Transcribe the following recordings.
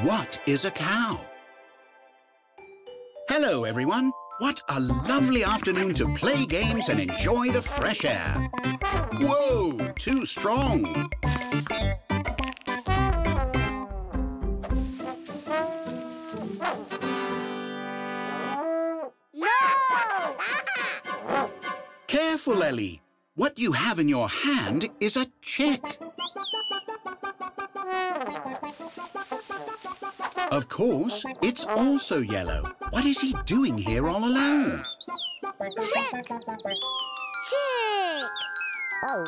What is a cow? Hello, everyone. What a lovely afternoon to play games and enjoy the fresh air. Whoa, too strong. No! Careful, Elly. What you have in your hand is a chick. Of course, it's also yellow. What is he doing here all alone? Chick! Chick! Oh.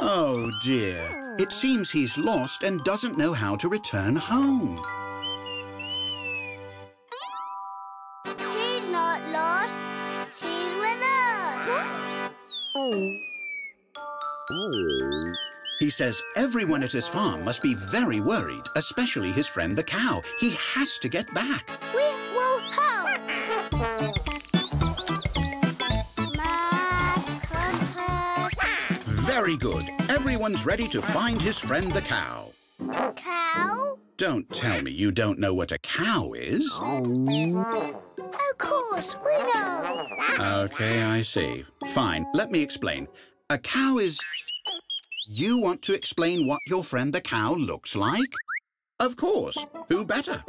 oh dear. It seems he's lost and doesn't know how to return home. He's not lost. He's with us. Oh. Oh. He says everyone at his farm must be very worried, especially his friend the cow. He has to get back. We will help. Very good. Everyone's ready to find his friend the cow. cow. Don't tell me you don't know what a cow is. Of course, we know. Okay, I see. Fine, let me explain. A cow is... You want to explain what your friend the cow looks like? Of course. Who better?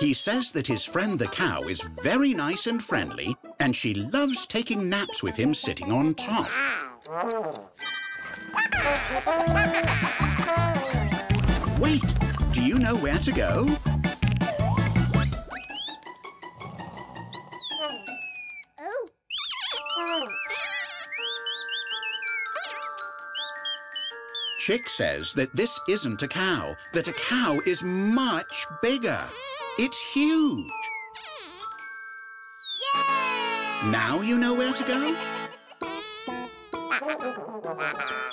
He says that his friend the cow is very nice and friendly, and she loves taking naps with him sitting on top. Wait, do you know where to go? Chick says that this isn't a cow, that a cow is much bigger. It's huge. Yay! Now you know where to go?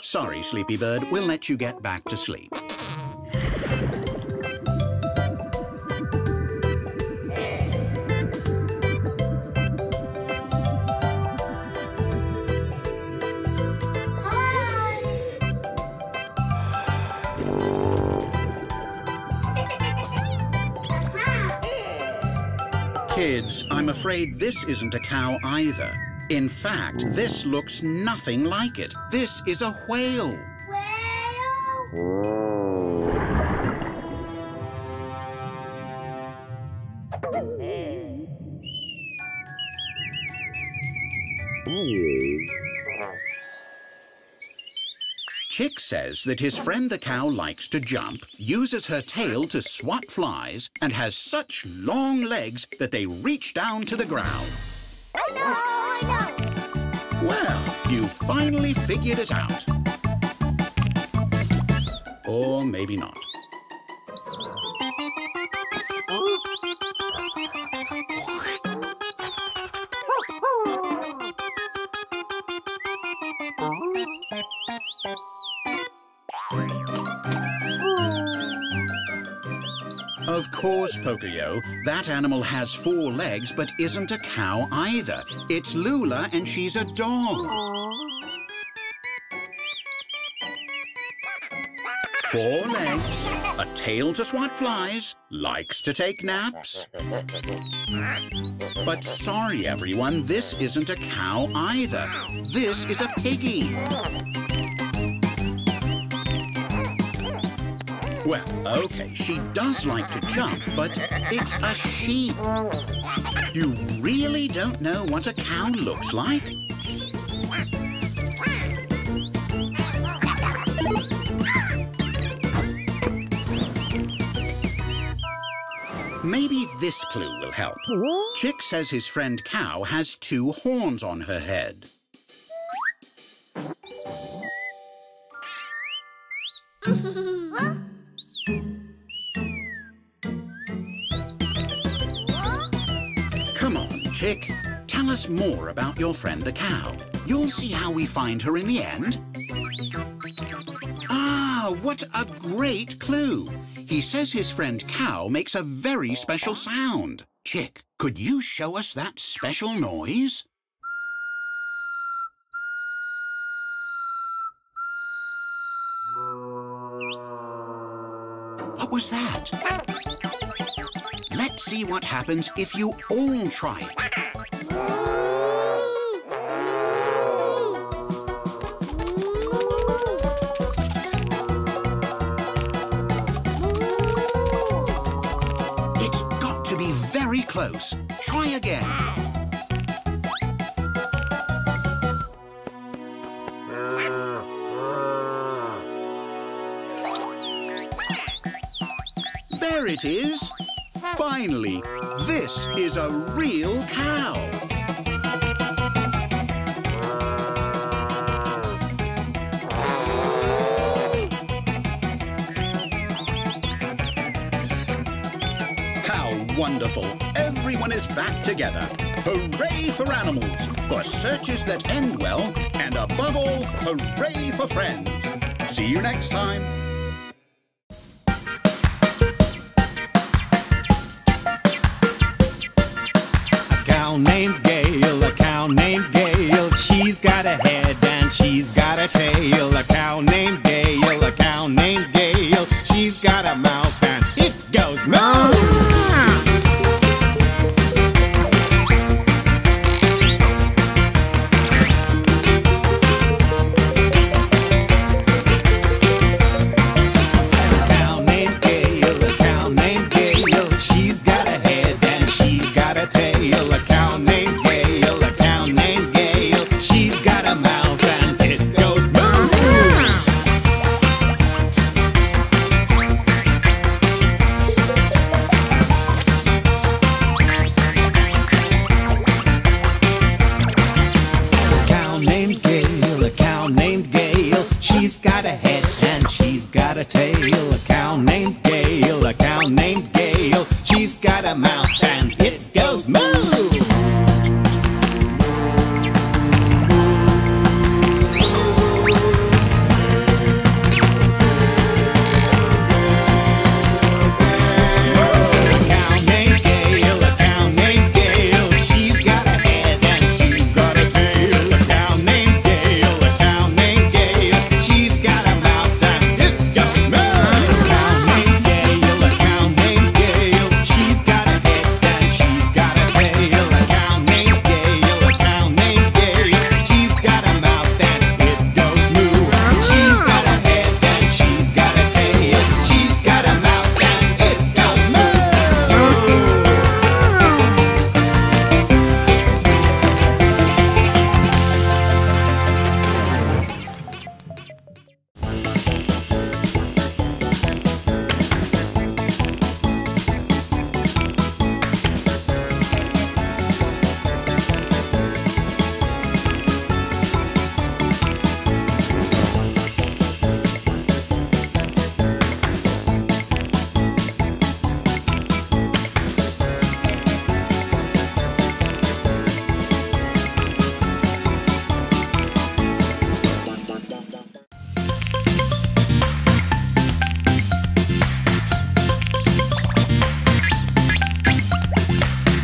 Sorry, Sleepy Bird. We'll let you get back to sleep. Kids, I'm afraid this isn't a cow either. In fact, this looks nothing like it. This is a whale. Whale. Chick says that his friend the cow likes to jump, uses her tail to swat flies, and has such long legs that they reach down to the ground. I know, I know. Well, you finally figured it out. Or maybe not. Of course, Pocoyo, that animal has four legs but isn't a cow either. It's Loula and she's a dog. Four legs, a tail to swat flies, likes to take naps. But sorry, everyone, this isn't a cow either. This is a piggy. Well, okay, she does like to jump, but it's a sheep. You really don't know what a cow looks like? Maybe this clue will help. Chick says his friend Cow has two horns on her head. Chick. Tell us more about your friend the cow. You'll see how we find her in the end. Ah, what a great clue. He says his friend cow makes a very special sound. Chick, could you show us that special noise? What was that? See what happens if you all try it. It's got to be very close. Try again. There it is. Finally, this is a real cow. How wonderful! Everyone is back together. Hooray for animals, for searches that end well, and above all, hooray for friends. See you next time.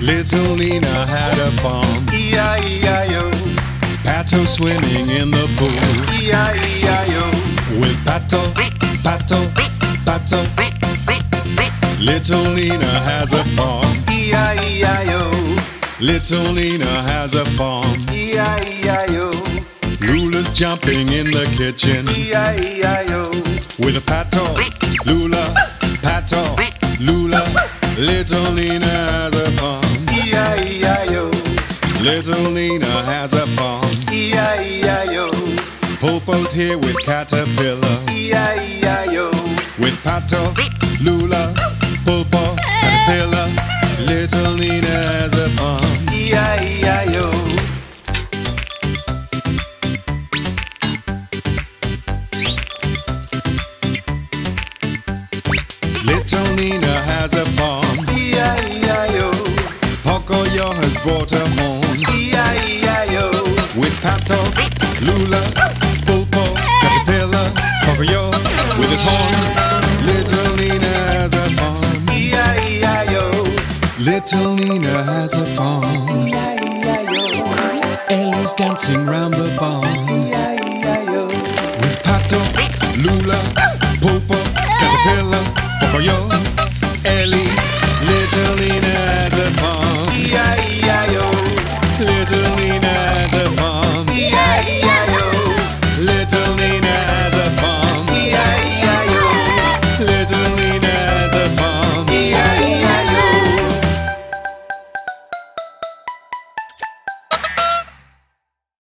Little Nina had a farm. E-I-E-I-O, Pato swimming in the pool. E-I-E-I-O. With Pato, Pato, Pato. Little Nina has a farm. E-I-E-I-O, Little Nina has a farm. E-I-E-I-O, Loula's jumping in the kitchen. E-I-E-I-O, With a Pato, Loula, Pato, Loula. Little Nina has a farm. Little Nina has a farm. E-I-E-I-O, Popo's here with Caterpillar. E-I-E-I-O, With Pato, Loula, Popo, Caterpillar. Little Nina has a farm. E-I-E-I-O. Little Nina has a farm. E-I-E-I-O, Pocoyo has brought her home. E-I-E-I-O, With Pato, Loula, Popo, Caterpillar, Pocoyo with his horn. Little Nina has a farm. E-I-E-I-O, Little Nina has a farm. E-I-E-I-O, Elly's dancing round the barn.